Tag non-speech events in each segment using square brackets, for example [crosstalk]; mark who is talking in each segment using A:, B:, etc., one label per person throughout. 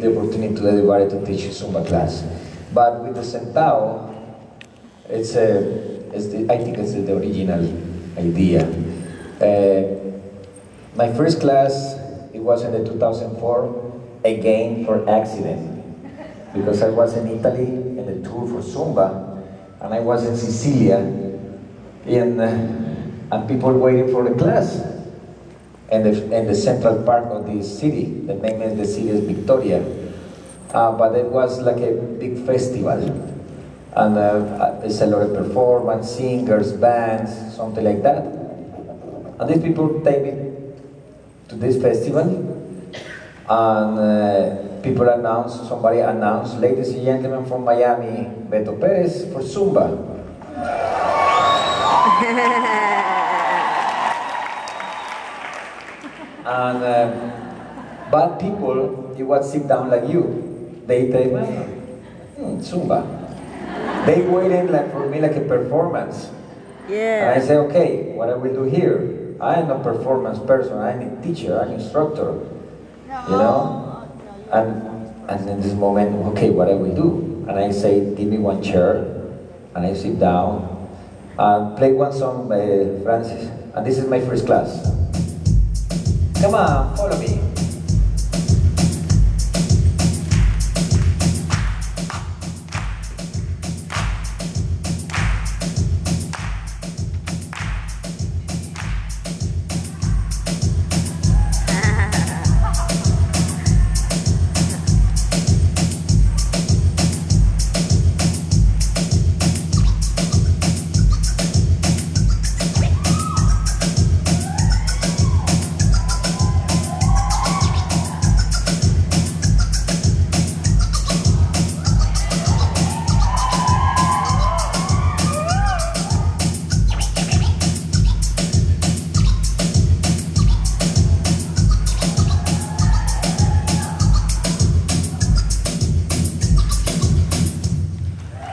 A: the opportunity to let everybody to teach Zumba class. But with the Sentao, it's a, it's the, I think it's the original idea. Uh, my first class, it was in the 2004, again for accident. Because I was in Italy in the tour for Zumba, and I was in Sicilia, in, uh, and people waiting for the class. And the, in the central part of the city, the name of the city is Victoria. Uh, but it was like a big festival. And uh, there's a lot of performance, singers, bands, something like that. And these people take me to this festival, and uh, people announced, somebody announced, ladies and gentlemen from Miami, Beto Perez for Zumba. [laughs] and uh, bad people, you would sit down like you. They say, hmm, Zumba. They waited like for me like a performance.
B: Yeah.
A: And I say, okay, what I will do here? I am a performance person. I'm a teacher. I'm an instructor. You know, and and in this moment, okay, what I will do? And I say, give me one chair, and I sit down and play one song by Francis. And this is my first class. Come on, follow me.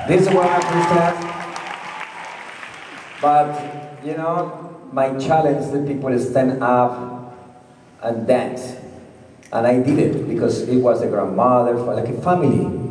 A: This is what I first But, you know, my challenge the people stand up and dance. And I did it because it was a grandmother, like a family.